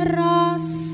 Rasa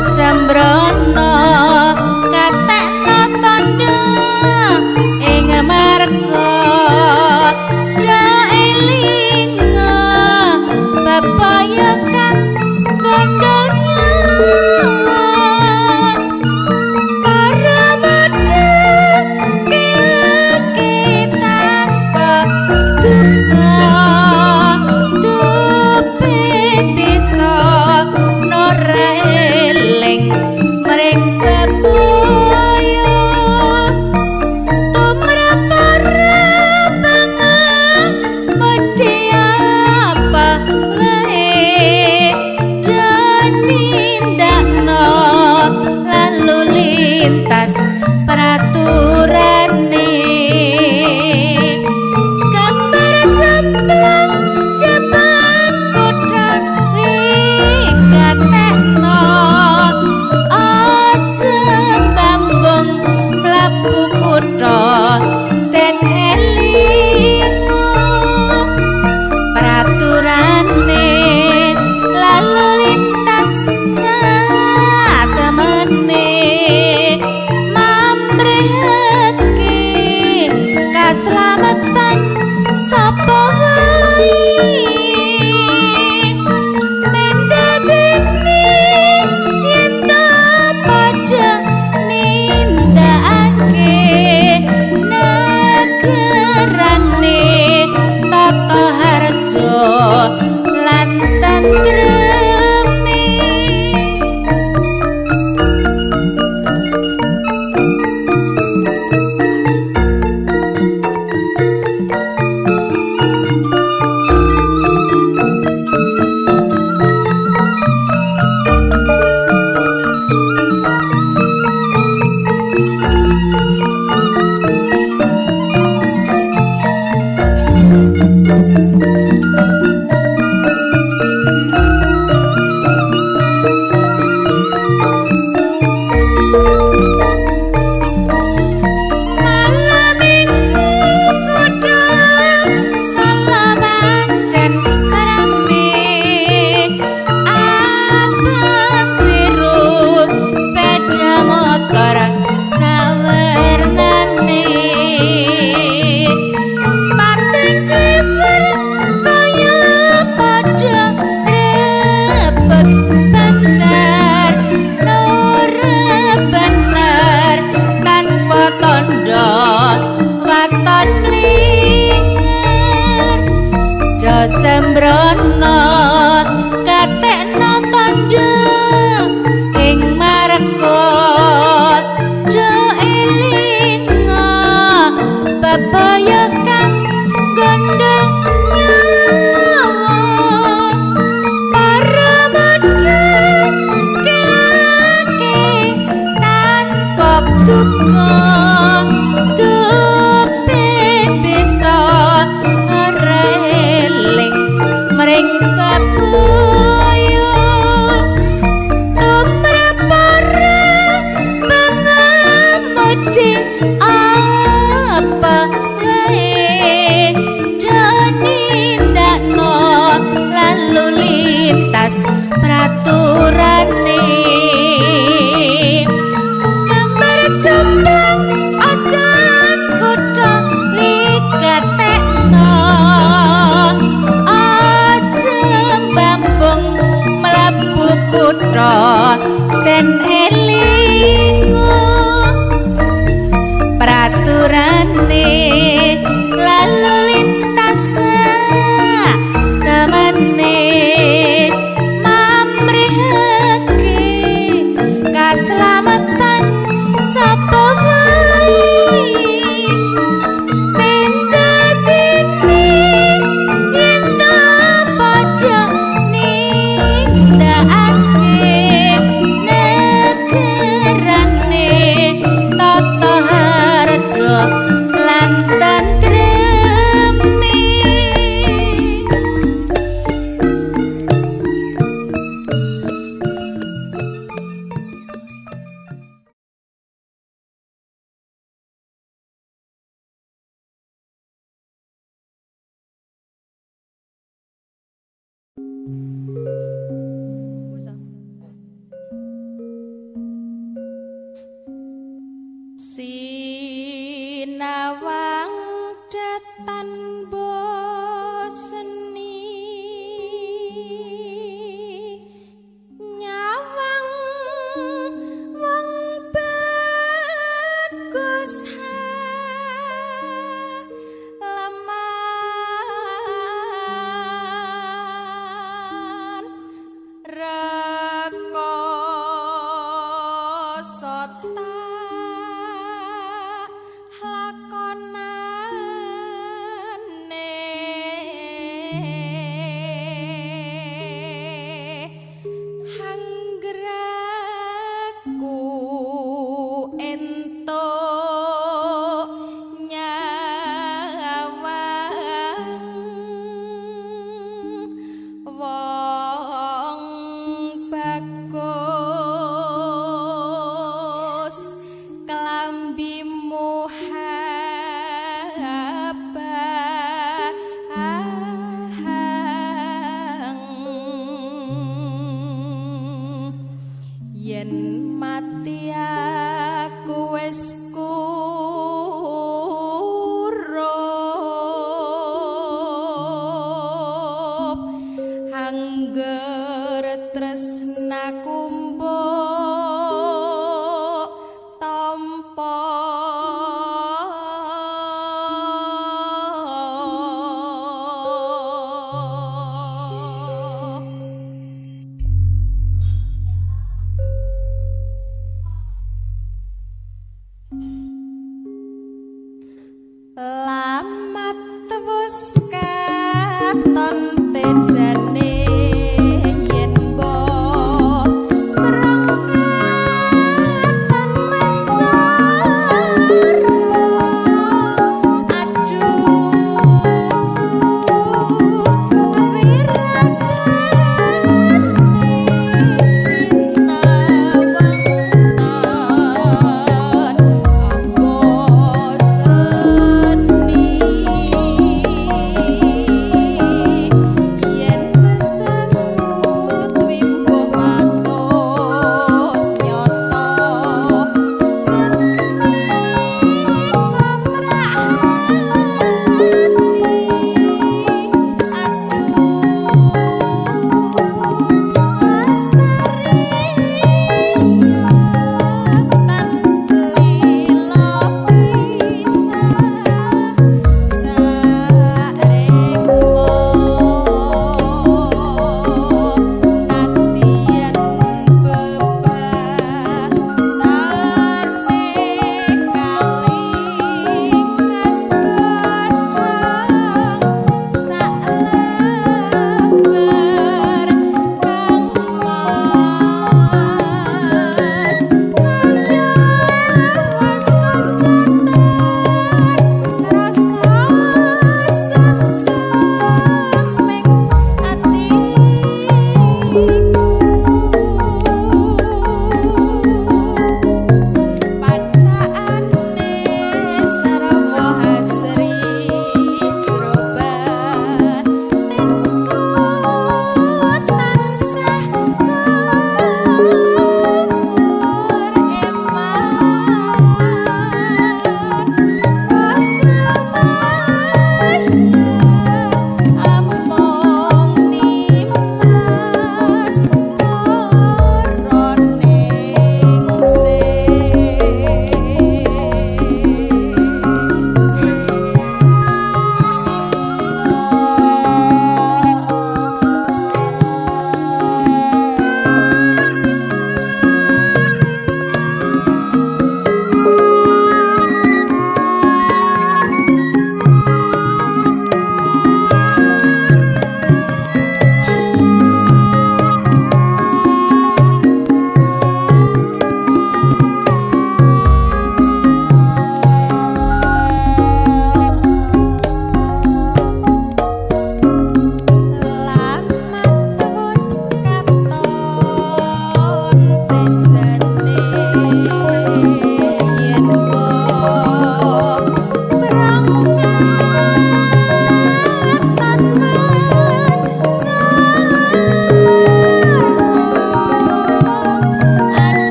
sembrano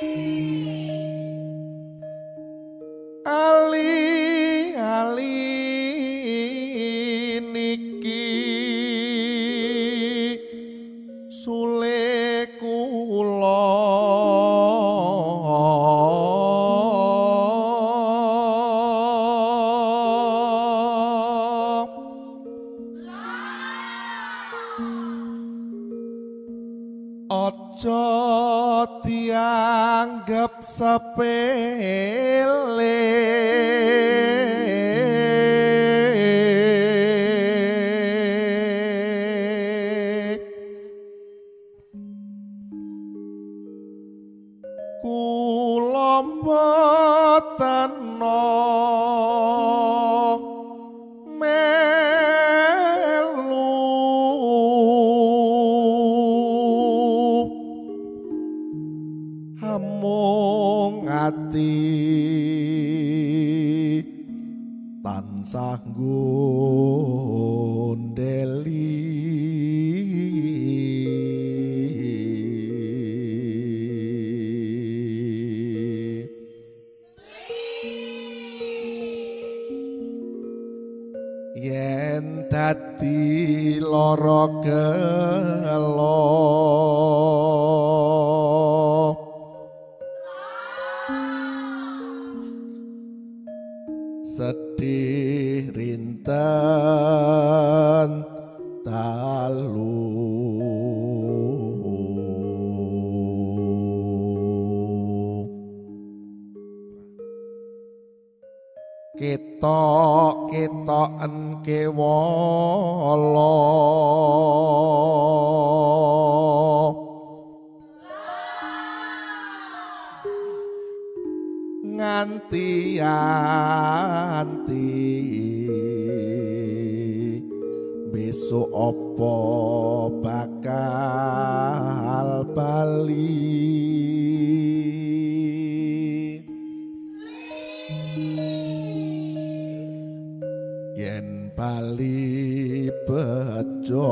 Música sedih rinten dalu ketok ketoken kewala nganti anti besok apa bakal bali? Yen bali bejo